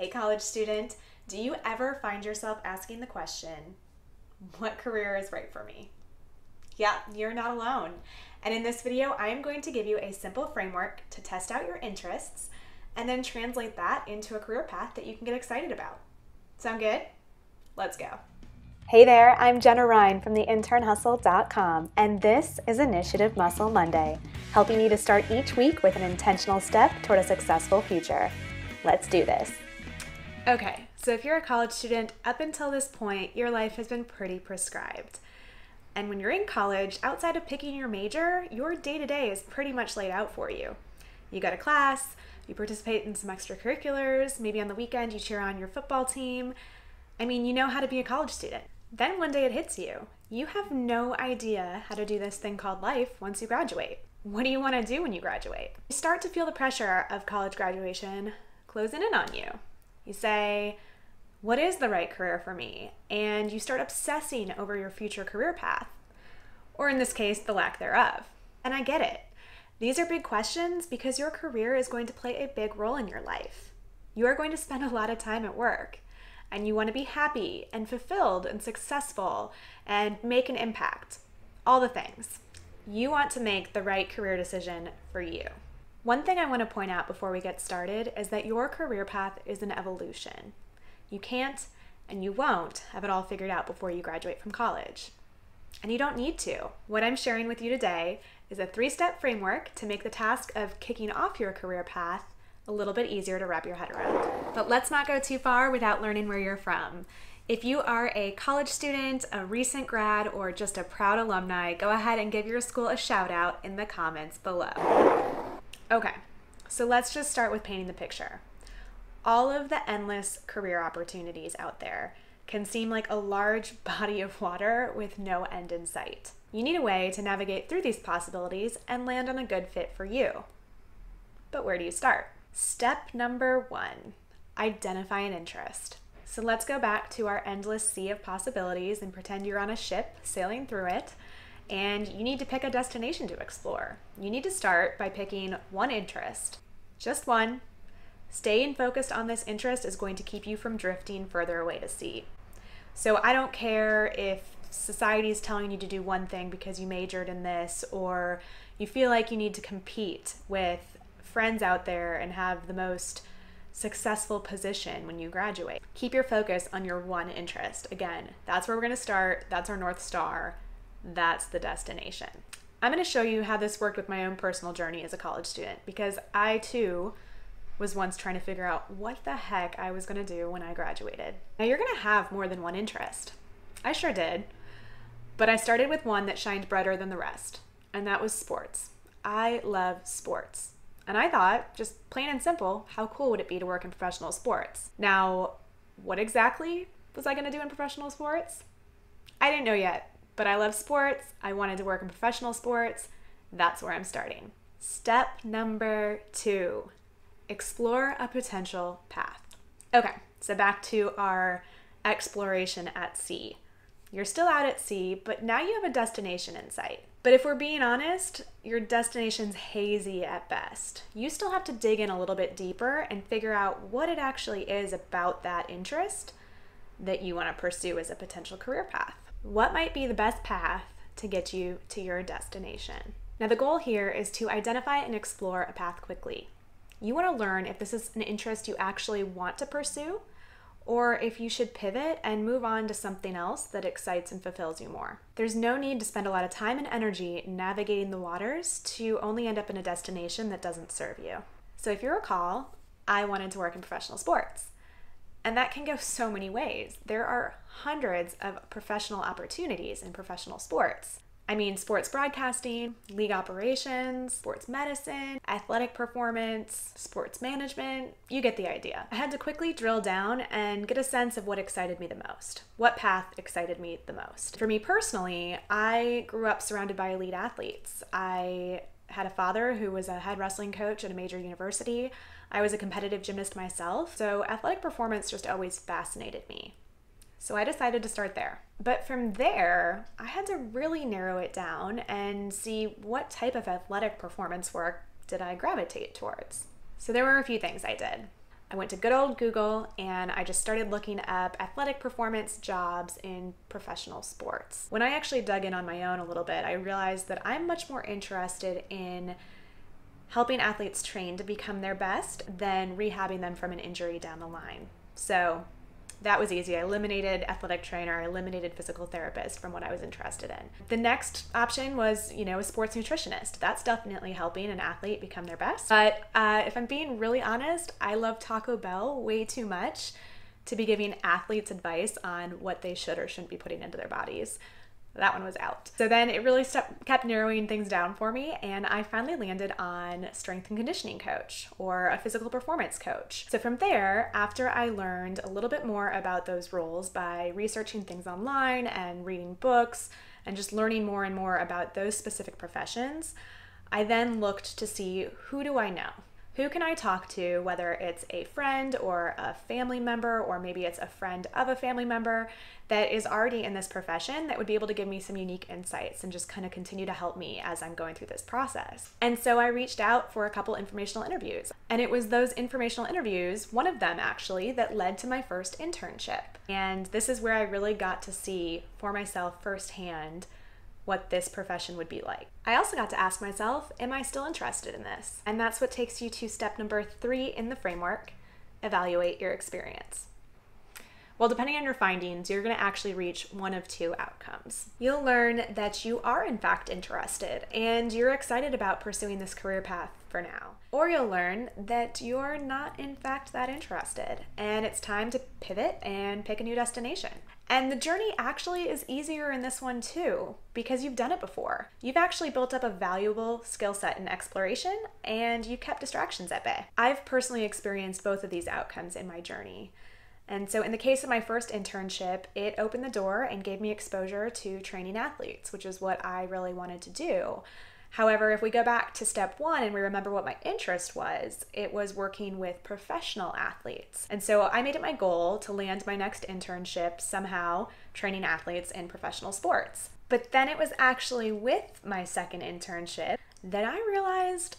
Hey, college student, do you ever find yourself asking the question, what career is right for me? Yeah, you're not alone. And in this video, I am going to give you a simple framework to test out your interests and then translate that into a career path that you can get excited about. Sound good? Let's go. Hey there, I'm Jenna Ryan from the internhustle.com, and this is Initiative Muscle Monday, helping you to start each week with an intentional step toward a successful future. Let's do this. Okay, so if you're a college student, up until this point, your life has been pretty prescribed. And when you're in college, outside of picking your major, your day to day is pretty much laid out for you. You go to class, you participate in some extracurriculars, maybe on the weekend you cheer on your football team. I mean, you know how to be a college student. Then one day it hits you. You have no idea how to do this thing called life once you graduate. What do you want to do when you graduate? You start to feel the pressure of college graduation closing in on you. You say, What is the right career for me? And you start obsessing over your future career path, or in this case, the lack thereof. And I get it. These are big questions because your career is going to play a big role in your life. You are going to spend a lot of time at work, and you want to be happy and fulfilled and successful and make an impact. All the things. You want to make the right career decision for you. One thing I want to point out before we get started is that your career path is an evolution. You can't and you won't have it all figured out before you graduate from college. And you don't need to. What I'm sharing with you today is a three step framework to make the task of kicking off your career path a little bit easier to wrap your head around. But let's not go too far without learning where you're from. If you are a college student, a recent grad, or just a proud alumni, go ahead and give your school a shout out in the comments below. Okay, so let's just start with painting the picture. All of the endless career opportunities out there can seem like a large body of water with no end in sight. You need a way to navigate through these possibilities and land on a good fit for you. But where do you start? Step number one identify an interest. So let's go back to our endless sea of possibilities and pretend you're on a ship sailing through it and you need to pick a destination to explore. You need to start by picking one interest, just one. Staying focused on this interest is going to keep you from drifting further away to sea. So I don't care if society is telling you to do one thing because you majored in this, or you feel like you need to compete with friends out there and have the most successful position when you graduate. Keep your focus on your one interest. Again, that's where we're going to start. That's our North Star that's the destination. I'm going to show you how this worked with my own personal journey as a college student because I too was once trying to figure out what the heck I was going to do when I graduated. Now, you're going to have more than one interest. I sure did. But I started with one that shined brighter than the rest, and that was sports. I love sports. And I thought, just plain and simple, how cool would it be to work in professional sports? Now, what exactly was I going to do in professional sports? I didn't know yet, but I love sports. I wanted to work in professional sports. That's where I'm starting. Step number two explore a potential path. Okay, so back to our exploration at sea. You're still out at sea, but now you have a destination in sight. But if we're being honest, your destination's hazy at best. You still have to dig in a little bit deeper and figure out what it actually is about that interest that you want to pursue as a potential career path. What might be the best path to get you to your destination? Now, the goal here is to identify and explore a path quickly. You want to learn if this is an interest you actually want to pursue, or if you should pivot and move on to something else that excites and fulfills you more. There's no need to spend a lot of time and energy navigating the waters to only end up in a destination that doesn't serve you. So, if you recall, I wanted to work in professional sports. And that can go so many ways. There are hundreds of professional opportunities in professional sports. I mean, sports broadcasting, league operations, sports medicine, athletic performance, sports management. You get the idea. I had to quickly drill down and get a sense of what excited me the most. What path excited me the most? For me personally, I grew up surrounded by elite athletes. I had a father who was a head wrestling coach at a major university. I was a competitive gymnast myself, so athletic performance just always fascinated me. So I decided to start there. But from there, I had to really narrow it down and see what type of athletic performance work did I gravitate towards. So there were a few things I did. I went to good old Google and I just started looking up athletic performance jobs in professional sports. When I actually dug in on my own a little bit, I realized that I'm much more interested in helping athletes train to become their best than rehabbing them from an injury down the line. So that was easy. I eliminated athletic trainer, I eliminated physical therapist from what I was interested in. The next option was, you know, a sports nutritionist. That's definitely helping an athlete become their best. But uh, if I'm being really honest, I love Taco Bell way too much to be giving athletes advice on what they should or shouldn't be putting into their bodies that one was out. So then it really kept narrowing things down for me, and I finally landed on strength and conditioning coach or a physical performance coach. So from there, after I learned a little bit more about those roles by researching things online and reading books and just learning more and more about those specific professions, I then looked to see who do I know? Who can I talk to, whether it's a friend or a family member, or maybe it's a friend of a family member that is already in this profession that would be able to give me some unique insights and just kind of continue to help me as I'm going through this process. And so I reached out for a couple informational interviews. And it was those informational interviews, one of them actually, that led to my first internship. And this is where I really got to see for myself firsthand what this profession would be like. I also got to ask myself, am I still interested in this? And that's what takes you to step number three in the framework evaluate your experience. Well, depending on your findings, you're going to actually reach one of two outcomes. You'll learn that you are, in fact, interested and you're excited about pursuing this career path for now. Or you'll learn that you're not, in fact, that interested and it's time to pivot and pick a new destination. And the journey actually is easier in this one too, because you've done it before. You've actually built up a valuable skill set in exploration and you've kept distractions at bay. I've personally experienced both of these outcomes in my journey. And so, in the case of my first internship, it opened the door and gave me exposure to training athletes, which is what I really wanted to do. However, if we go back to step one and we remember what my interest was, it was working with professional athletes. And so I made it my goal to land my next internship somehow training athletes in professional sports. But then it was actually with my second internship that I realized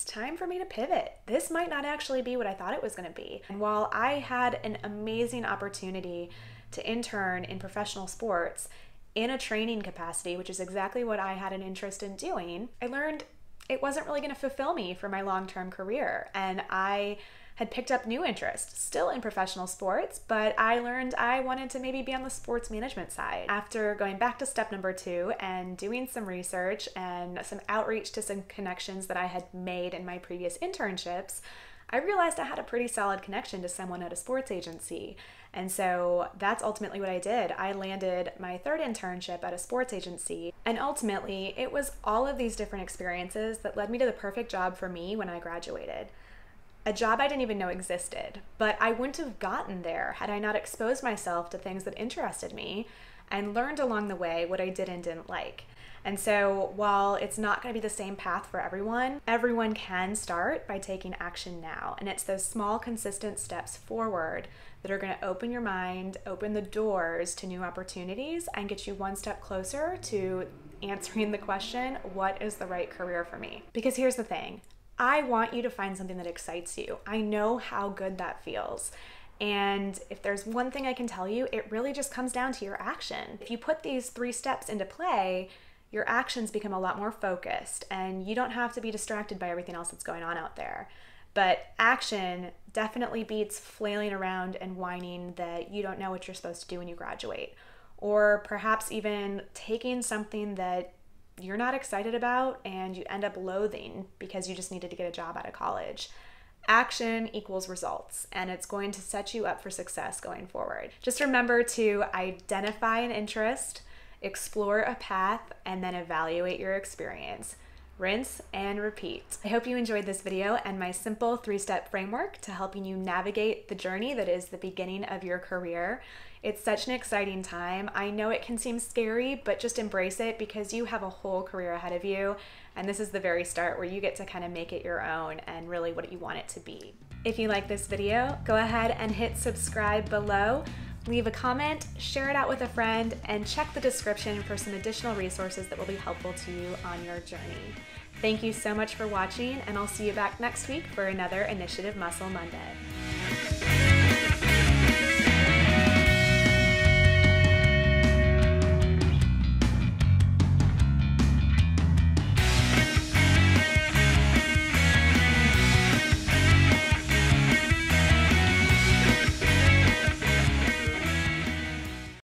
it's time for me to pivot. This might not actually be what I thought it was going to be. And while I had an amazing opportunity to intern in professional sports in a training capacity, which is exactly what I had an interest in doing, I learned it wasn't really going to fulfill me for my long term career. And I had picked up new interest, still in professional sports, but I learned I wanted to maybe be on the sports management side. After going back to step number two and doing some research and some outreach to some connections that I had made in my previous internships, I realized I had a pretty solid connection to someone at a sports agency. And so that's ultimately what I did. I landed my third internship at a sports agency. And ultimately, it was all of these different experiences that led me to the perfect job for me when I graduated a job I didn't even know existed. But I wouldn't have gotten there had I not exposed myself to things that interested me and learned along the way what I did and didn't like. And so, while it's not going to be the same path for everyone, everyone can start by taking action now. And it's those small, consistent steps forward that are going to open your mind, open the doors to new opportunities, and get you one step closer to answering the question what is the right career for me? Because here's the thing I want you to find something that excites you. I know how good that feels. And if there's one thing I can tell you, it really just comes down to your action. If you put these three steps into play, your actions become a lot more focused and you don't have to be distracted by everything else that's going on out there. But action definitely beats flailing around and whining that you don't know what you're supposed to do when you graduate. Or perhaps even taking something that you're not excited about and you end up loathing because you just needed to get a job out of college. Action equals results, and it's going to set you up for success going forward. Just remember to identify an interest, explore a path, and then evaluate your experience. Rinse and repeat. I hope you enjoyed this video and my simple three step framework to helping you navigate the journey that is the beginning of your career. It's such an exciting time. I know it can seem scary, but just embrace it because you have a whole career ahead of you. And this is the very start where you get to kind of make it your own and really what you want it to be. If you like this video, go ahead and hit subscribe below. Leave a comment, share it out with a friend, and check the description for some additional resources that will be helpful to you on your journey. Thank you so much for watching, and I'll see you back next week for another Initiative Muscle Monday.